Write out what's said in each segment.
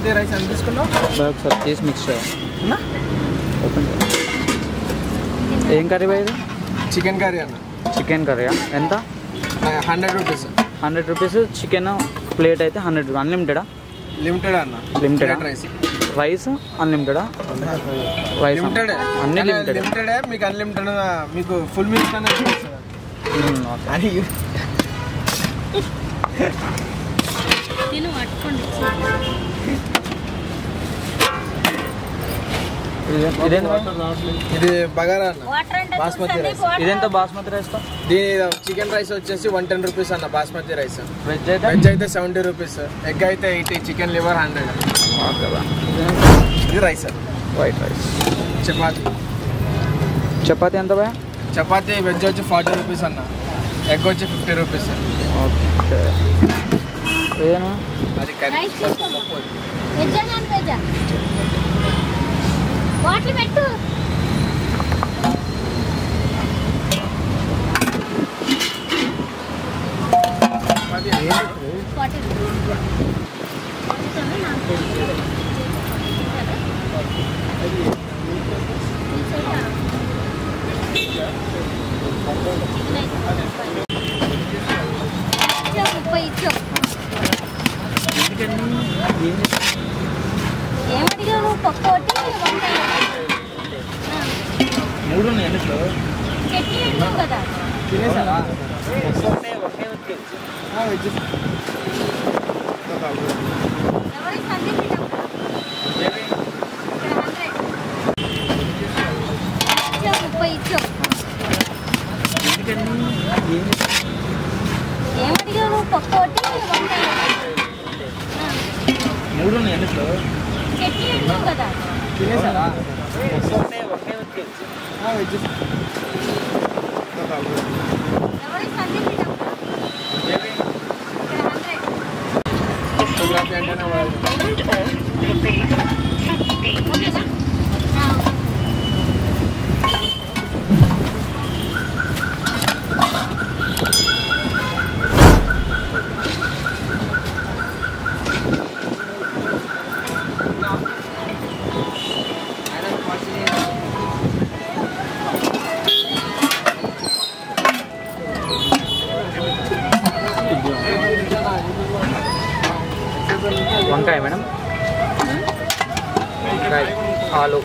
Chapati rice ఎంత తీసుకున్నావు? ఒకసారి తీసి మిక్స్ ఓపెన్. ఏం కర్రీ బాయ్ ఇది? చికెన్ కర్రీ అన్న. చికెన్ కర్రీయా ఎంత? Hundred rupees. Hundred rupees. Chicken plate అయితే హండ్రెడ్ అన్లిమిటెడా? లిమిటెడ్ అన్న. లిమిటెడా? రైస్ రైస్ అన్లిమిటెడా రైస్ లిమిటెడ్ అన్ని. లిమిటెడ్ లిమిటెడ్ మీకు అన్లిమిటెడ్ మీకు ఫుల్ మీల్స్ అనేది అని తిను పట్టుకోండి. ఇది బగారా అన్న. వాటర్ అంటే బాస్మతి రైస్. ఇదెంత బాస్మతి రైస్ దీని చికెన్ రైస్ వచ్చేసి వన్ టెన్ రూపీస్ అన్న బాస్మతి రైస్. వెజ్ అయితే? వెజ్ అయితే సెవెంటీ రూపీస్. ఎగ్ అయితే ఎయిటీ చికెన్ లివర్ హండ్రెడ్. ఇది rice white rice chapati. Chapati ఎంత బాయ్ చపాతీ వెజ్ వచ్చి ఫార్టీ రూపీస్ అన్న. ఎగ్ వచ్చి ఫిఫ్టీ రూపీస్. ఓకే. వాటర్ పెట్టు. చపాతీ వాటర్ ముప్పై ఇచ్చో వంకాయ మూడు ఉన్నాయి ఎందుకు చట్నీ అన్నావు కదా. తినేసారా సందీప్ ఇచ్చో ముప్పై ఇచ్చో ఏమడిగావు? పప్పు ఒకటి వంకాయ మూడు ఉన్నాయి ఎందుకు చట్నీ అన్నావు కదా తినేసారా ఎవరికి సందీప్ వంకాయ మేడం. వంకాయ ఆలు.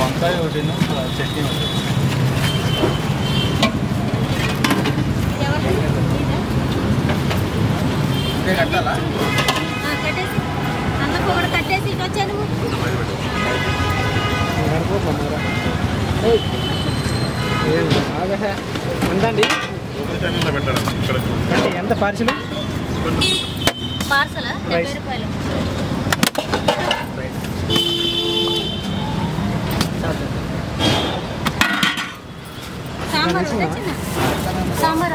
వంకాయ ఒకటి చట్నీ ఒకటి. ఇదా? కట్టాలా? కట్టేసి. అన్నకు ఒకటి కట్టేసి ఇటు వచ్చా నువ్వు? ఎంతండి ఎంత పార్సిల్? పార్సల్. రూపాయలు. సాంబార్ సాంబార్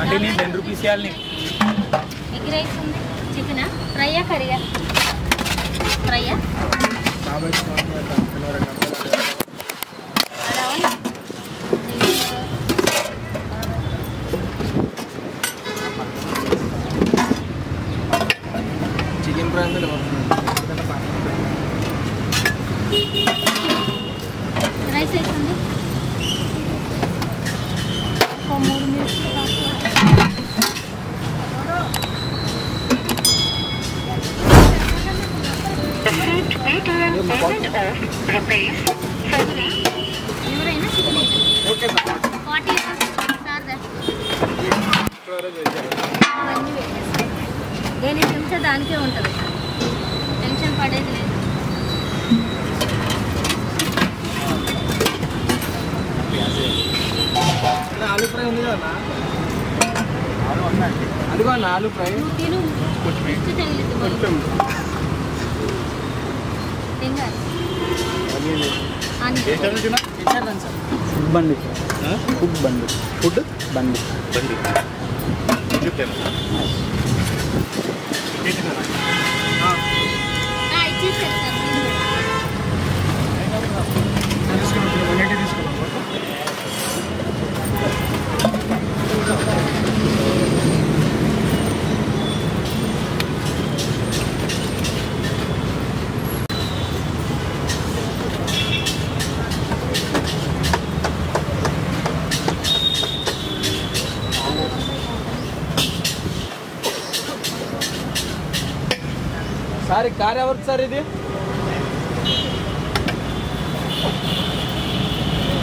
అంటే నేను టెన్ రూపీస్ ఇవ్వాలి ఎగ్ రైస్ ఉంది. చికెనా? ఫ్రైయా కర్రీయా? ఫ్రైయా. చికెన్ ఫ్రై ఉంది రైస్ వేస్తుంది దేని నిమిషం దానికే ఉంటుంది టెన్షన్ పడేది లేదు ఆలూ ఫ్రై ఉంది కదా? అదిగో అన్న ఆలూ ఫ్రై నువ్వు Bandit, bandit, bandit, bandit, bandit, bandit, bandit, bandit, bandit, bandit, bandit, bandit, bandit, bandit, bandit, bandit, bandit, अरे कार्यावरच रे ते.